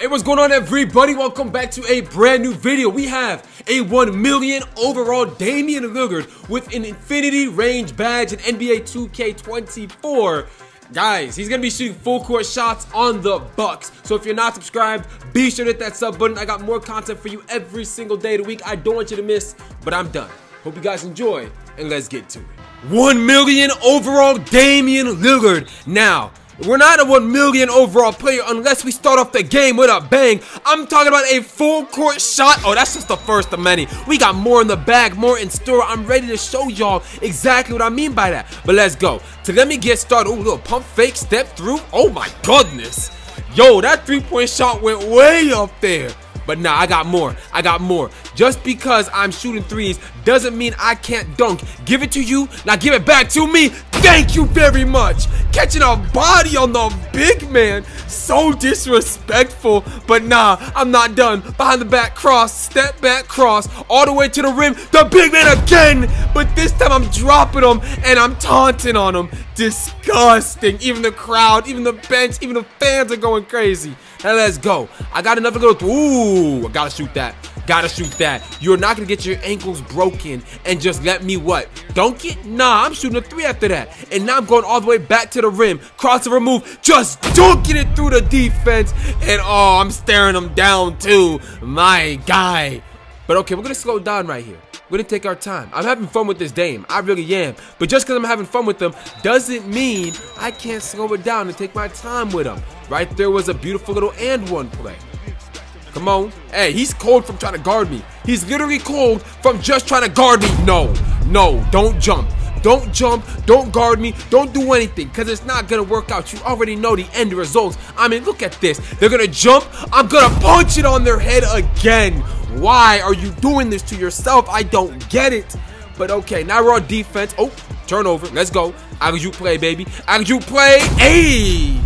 Hey, what's going on everybody? Welcome back to a brand new video. We have a 1 million overall Damian Lillard with an infinity range badge in NBA 2K24. Guys, he's gonna be shooting full court shots on the Bucks. So if you're not subscribed, be sure to hit that sub button. I got more content for you every single day of the week. I don't want you to miss, but I'm done. Hope you guys enjoy, and let's get to it. 1 million overall Damian Lillard. Now, we're not a 1 million overall player unless we start off the game with a bang. I'm talking about a full court shot. Oh, that's just the first of many. We got more in the bag, more in store. I'm ready to show y'all exactly what I mean by that. But let's go. To let me get started, oh, little pump fake, step through. Oh my goodness. Yo, that three-point shot went way up there. But nah, I got more. I got more. Just because I'm shooting threes doesn't mean I can't dunk. Give it to you, now give it back to me. Thank you very much. Catching a body on the big man. So disrespectful. But nah, I'm not done. Behind the back cross, step back cross, all the way to the rim. The big man again. But this time I'm dropping him and I'm taunting on him. Disgusting. Even the crowd, even the bench, even the fans are going crazy. Now let's go. I got another little. Ooh, I gotta shoot that. Gotta shoot that. You're not gonna get your ankles broken and just let me what? Dunk it? Nah, I'm shooting a three after that. And now I'm going all the way back to the rim. Crossover move. Just dunking it through the defense. And oh, I'm staring them down too. My guy. But okay, we're gonna slow down right here. We're gonna take our time. I'm having fun with this Dame. I really am. But just because I'm having fun with them doesn't mean I can't slow it down and take my time with them. Right there was a beautiful little and one play. Come on. Hey, he's cold from trying to guard me. He's literally cold from just trying to guard me. No, no, don't jump. Don't jump, don't guard me, don't do anything, because it's not going to work out. You already know the end results. I mean, look at this. They're going to jump, I'm going to punch it on their head again. Why are you doing this to yourself? I don't get it. But okay, now we're on defense. Oh, turnover. Let's go. How you play, baby? How you play? Hey!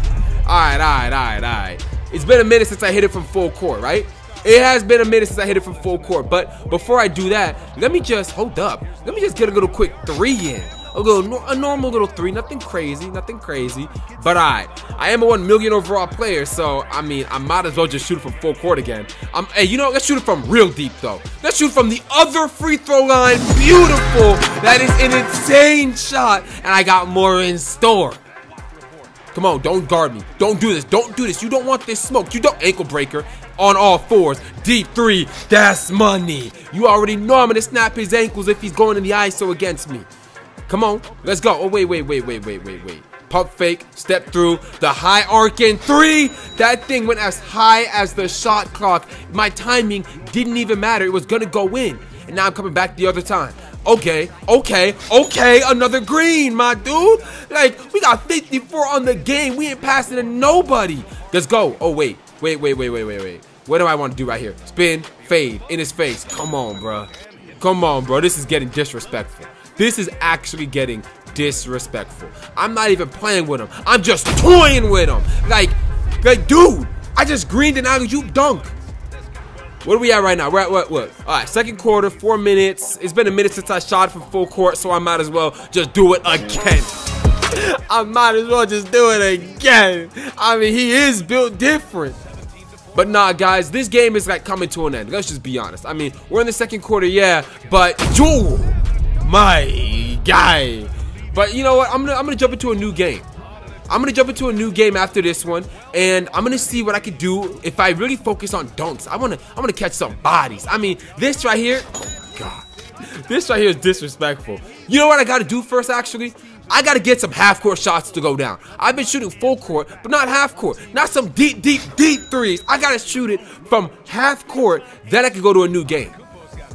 Alright, alright, alright, alright. It's been a minute since I hit it from full court, right? It has been a minute since I hit it from full court. But before I do that, let me just hold up. Let me just get a little quick three in a little a normal little three, nothing crazy, nothing crazy. But I, I am a one million overall player, so I mean, I might as well just shoot it from full court again. Um, hey, you know, let's shoot it from real deep though. Let's shoot from the other free throw line. Beautiful. That is an insane shot, and I got more in store. Come on, don't guard me. Don't do this. Don't do this. You don't want this smoke. You don't ankle breaker on all fours. Deep three. That's money. You already know I'm gonna snap his ankles if he's going in the ISO against me. Come on, let's go. Oh, wait, wait, wait, wait, wait, wait, wait. Pump fake, step through, the high arc in three. That thing went as high as the shot clock. My timing didn't even matter. It was gonna go in. And now I'm coming back the other time. Okay, okay, okay, another green, my dude. Like, we got 54 on the game. We ain't passing to nobody. Let's go. Oh, wait, wait, wait, wait, wait, wait, wait. What do I want to do right here? Spin, fade, in his face. Come on, bro. Come on, bro. This is getting disrespectful. This is actually getting disrespectful. I'm not even playing with him. I'm just toying with him. Like, like, dude, I just greened an alley-oop dunk. What are we at right now? We're at what? What? All right, second quarter, four minutes. It's been a minute since I shot from full court, so I might as well just do it again. I might as well just do it again. I mean, he is built different. But nah, guys, this game is like coming to an end. Let's just be honest. I mean, we're in the second quarter, yeah, but dude, my guy. But you know what? I'm gonna I'm gonna jump into a new game. I'm gonna jump into a new game after this one, and I'm gonna see what I could do if I really focus on dunks. I wanna I'm gonna catch some bodies. I mean, this right here, oh God, this right here is disrespectful. You know what I gotta do first, actually? I gotta get some half court shots to go down. I've been shooting full court, but not half court. Not some deep, deep, deep threes. I gotta shoot it from half court, then I can go to a new game.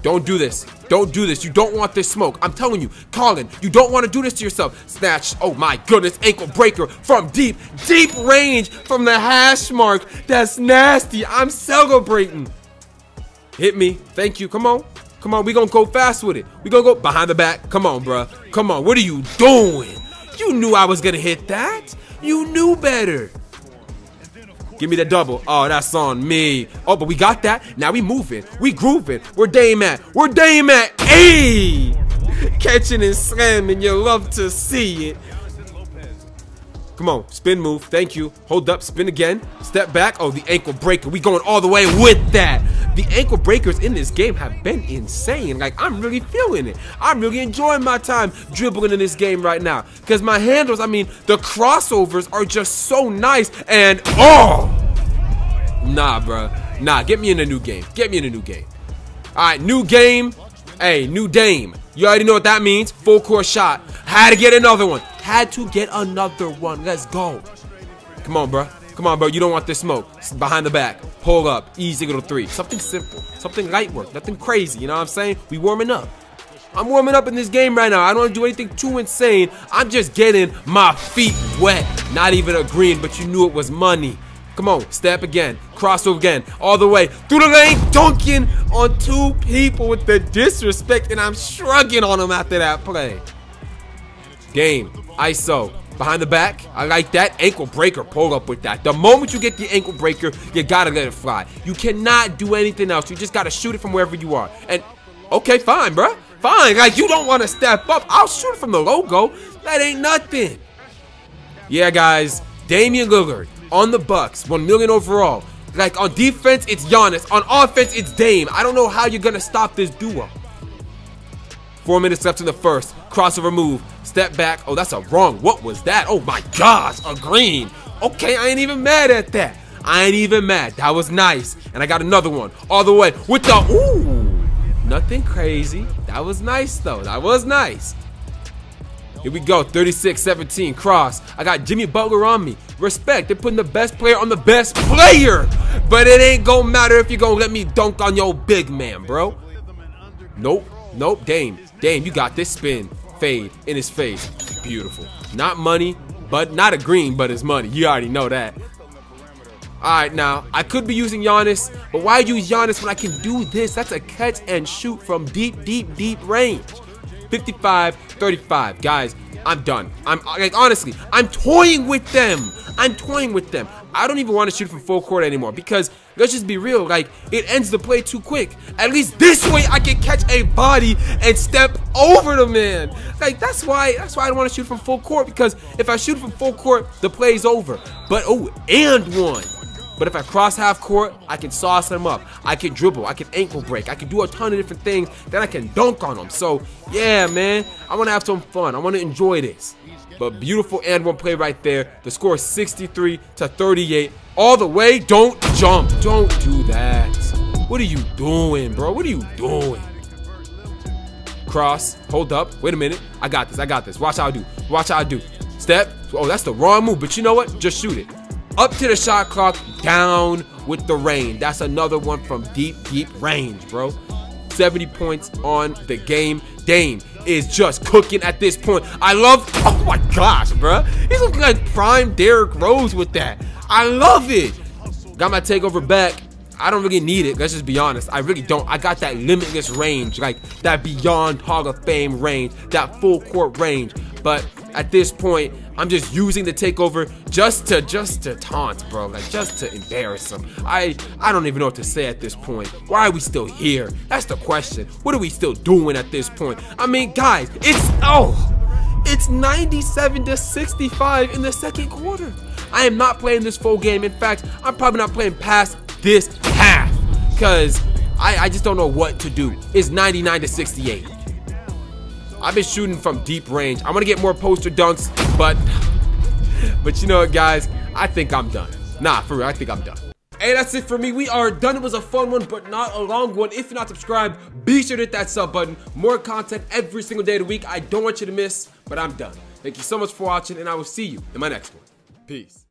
Don't do this. Don't do this. You don't want this smoke. I'm telling you, Colin, you don't want to do this to yourself. Snatch. Oh my goodness. Ankle breaker from deep, deep range from the hash mark. That's nasty. I'm celebrating. Hit me. Thank you. Come on. Come on. we going to go fast with it. we going to go behind the back. Come on, bro. Come on. What are you doing? You knew I was going to hit that. You knew better. Give me the double. Oh, that's on me. Oh, but we got that. Now we moving. We grooving. We're Dame at. We're Dame at. Hey! Catching and slamming. You love to see it. Come on, spin move. Thank you. Hold up, spin again. Step back. Oh, the ankle breaker. We going all the way with that. The ankle breakers in this game have been insane. Like, I'm really feeling it. I'm really enjoying my time dribbling in this game right now. Because my handles, I mean, the crossovers are just so nice. And, oh! Nah, bro. Nah, get me in a new game. Get me in a new game. All right, new game. Hey, new Dame. You already know what that means. Full court shot. Had to get another one. Had to get another one. Let's go. Come on, bro. Come on, bro. You don't want this smoke. Behind the back. Pull up. Easy little three. Something simple. Something light work. Nothing crazy. You know what I'm saying? We warming up. I'm warming up in this game right now. I don't want to do anything too insane. I'm just getting my feet wet. Not even a green, but you knew it was money. Come on, step again, crossover again, all the way through the lane, dunking on two people with the disrespect, and I'm shrugging on them after that play. Game, ISO, behind the back, I like that. Ankle breaker, pull up with that. The moment you get the ankle breaker, you gotta let it fly. You cannot do anything else. You just gotta shoot it from wherever you are. And, okay, fine, bro. Fine, like you don't want to step up. I'll shoot it from the logo. That ain't nothing. Yeah, guys, Damian Lillard on the Bucks, 1 million overall. Like on defense, it's Giannis. On offense, it's Dame. I don't know how you're gonna stop this duo. Four minutes left in the first. Crossover move. Step back. Oh, that's a wrong. What was that? Oh my gosh, a green. Okay, I ain't even mad at that. I ain't even mad. That was nice. And I got another one all the way with the ooh. Nothing crazy. That was nice though. That was nice. Here we go, 36-17, cross. I got Jimmy Butler on me. Respect, they're putting the best player on the best player. But it ain't gonna matter if you're gonna let me dunk on your big man, bro. Nope, nope, Dame. Dame, you got this spin. Fade in his face. Beautiful. Not money, but not a green, but it's money. You already know that. Alright, now, I could be using Giannis, but why use Giannis when I can do this? That's a catch and shoot from deep, deep, deep range. 55 35. Guys, I'm done. I'm like honestly, I'm toying with them. I'm toying with them. I don't even want to shoot from full court anymore because let's just be real, like it ends the play too quick. At least this way I can catch a body and step over the man. Like that's why that's why I don't want to shoot from full court because if I shoot from full court, the play's over. But oh, and one. But if I cross half court, I can sauce them up. I can dribble. I can ankle break. I can do a ton of different things. Then I can dunk on them. So, yeah, man. I want to have some fun. I want to enjoy this. But beautiful and one play right there. The score is 63 to 38. All the way. Don't jump. Don't do that. What are you doing, bro? What are you doing? Cross. Hold up. Wait a minute. I got this. I got this. Watch how I do. Watch how I do. Step. Oh, that's the wrong move. But you know what? Just shoot it. Up to the shot clock, down with the rain. That's another one from deep, deep range, bro. 70 points on the game. Dame is just cooking at this point. I love, oh my gosh, bro. He's looking like prime Derrick Rose with that. I love it. Got my takeover back. I don't really need it. Let's just be honest. I really don't. I got that limitless range, like that beyond Hall of Fame range, that full court range. But at this point, I'm just using the takeover just to just to taunt, bro. Like just to embarrass him. I I don't even know what to say at this point. Why are we still here? That's the question. What are we still doing at this point? I mean, guys, it's oh, it's 97 to 65 in the second quarter. I am not playing this full game. In fact, I'm probably not playing past this half because I, I just don't know what to do. It's 99 to 68. I've been shooting from deep range. I'm gonna get more poster dunks, but but you know what, guys? I think I'm done. Nah, for real, I think I'm done. Hey, that's it for me. We are done. It was a fun one, but not a long one. If you're not subscribed, be sure to hit that sub button. More content every single day of the week. I don't want you to miss, but I'm done. Thank you so much for watching, and I will see you in my next one. Peace.